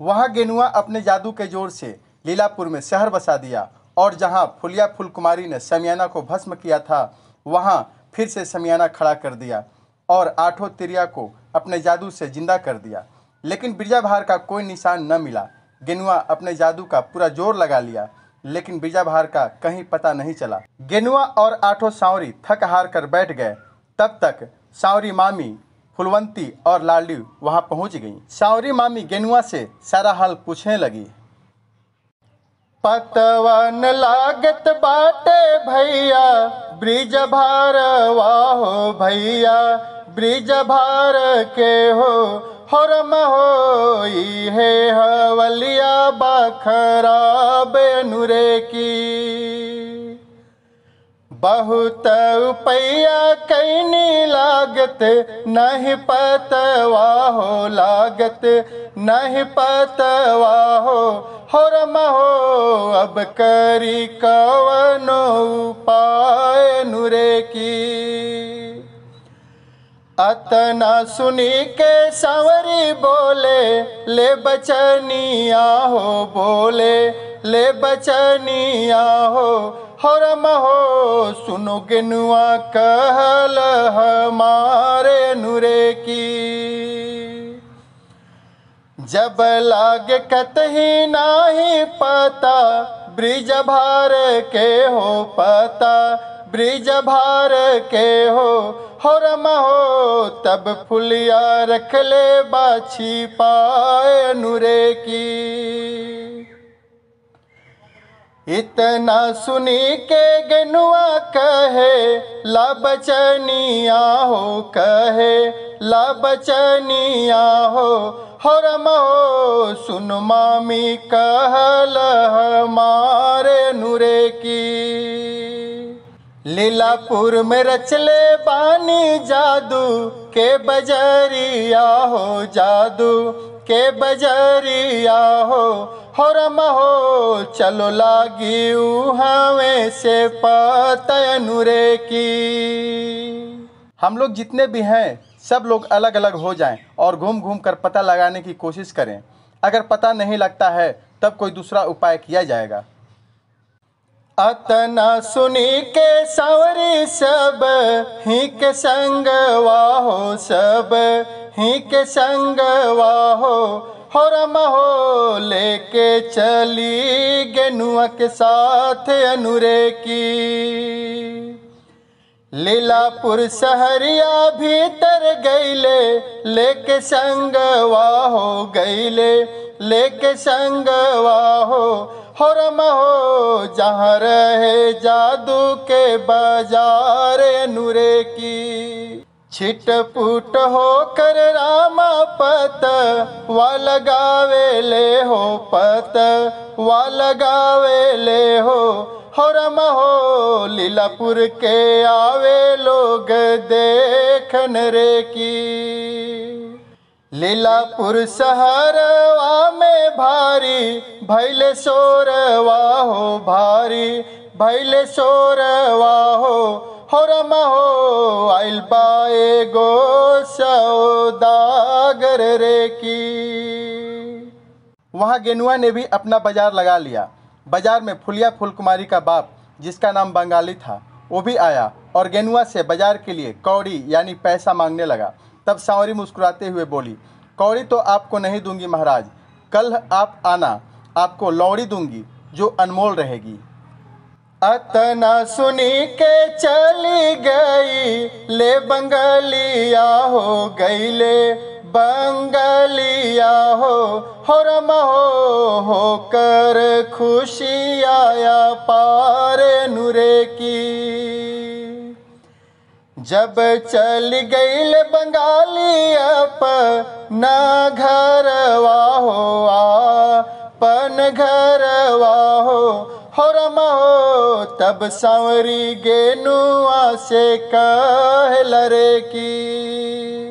वह गेनुआ अपने जादू के ज़ोर से लीलापुर में शहर बसा दिया और जहाँ फुलिया फुल कुमारी ने समियाना को भस्म किया था, वहाँ फिर से समियाना खड़ा कर दिया और आठों तिरिया को अपने जादू से ज़िंदा कर दिया। लेकिन बिरजाभार का कोई निशान न मिला। गेनुआ अपने जादू का पूरा ज़ोर लगा लिया, लेकिन बिरजाभार का कहीं पता नहीं चला। गेनुआ और आठों सांवरी थक हार कर बैठ गए। तब तक सांवरी मामी फुलवंती और लाडली वहाँ पहुँच गई। सावरी मामी गेनुआ से सारा हाल पूछने लगी। पतवन लागत बाटे भैया, ब्रिज भार वाहो भैया, ब्रिज भार के हो, हरम हो हे हवलिया बखरा बेनुरे की। बहुत पैया कैनी लागत, नहीं पतवा हो लागत, नहीं पतवा हो। हरम हो अब करी कवनो उपाय नुरे की। अतना सुनी के सांवरी बोले, ले बचनिया हो बोले, ले बचनिया हो। हरम हो सुनो गेनुआ कहल हमारे नुरे की। जब लाग कतही नाही पता, ब्रिज भार के हो पता, ब्रिज भार के हो हरम हो तब फुलिया रख ले बाछी पाए नुरे की। इतना सुनी के गनुआ कहे ला बचनिया हो कहे ला बचनिया हो। हरम हो सुन मामी कहल हमारे नुरे की। लीलापुर में रचले बानी जादू, के बजरिया हो जादू, के बजरिया हो। हरम हो चलो लागी हमें से पतय नुरे की हम लोग जितने भी हैं, सब लोग अलग अलग हो जाएँ और घूम घूम कर पता लगाने की कोशिश करें। अगर पता नहीं लगता है, तब कोई दूसरा उपाय किया जाएगा। अतना सुनी के सावरी सब, ही के संग वाहो सब, ही के संग वाहो हरम हो लेके चली गेनुआ के साथ अनुरे की लीलापुर सहरिया भीतर गईले, लेके संग वाहो गईले, लेके संग वाहो हरम हो जहाँ रहे जादू के बाज़ार अनुरे की छिट पुट हो कर रामा पत वा लगावे ले हो पत, वा लगावे ले हो हरम हो लीलापुर के आवे लोग देखन रे की। लीलापुर शहरवा में भारी, भैले सोरवा हो भारी, भैले सोरवा हो हरम हो, आइल बाए गो सौदागर रे की। वहाँ गेनुआ ने भी अपना बाज़ार लगा लिया। बाज़ार में फुलिया फुलकुमारी का बाप, जिसका नाम बंगाली था, वो भी आया और गेनुआ से बाज़ार के लिए कौड़ी यानी पैसा मांगने लगा। तब सांवरी मुस्कुराते हुए बोली, कौड़ी तो आपको नहीं दूँगी महाराज, कल आप आना, आपको लौड़ी दूँगी, जो अनमोल रहेगी। अतना सुनी के चली गई, ले बंगलिया हो गई, ले बंगलिया हो हरम हो होकर खुशी आया पार नुरे की। जब चल गईल बंगाली अप, न घरवा हो आ पन घरवा हो हो तब सांवरी गेनुआ से कहल रे की